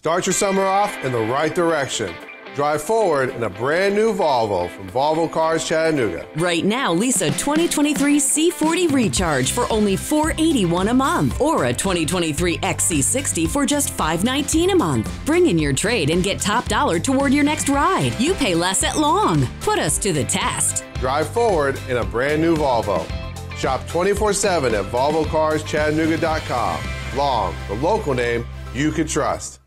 Start your summer off in the right direction. Drive forward in a brand new Volvo from Volvo Cars Chattanooga. Right now, lease a 2023 C40 Recharge for only $481 a month or a 2023 XC60 for just $519 a month. Bring in your trade and get top dollar toward your next ride. You pay less at long. Put us to the test. Drive forward in a brand new Volvo. Shop 24 7 at VolvoCarsChattanooga.com. Long, the local name you can trust.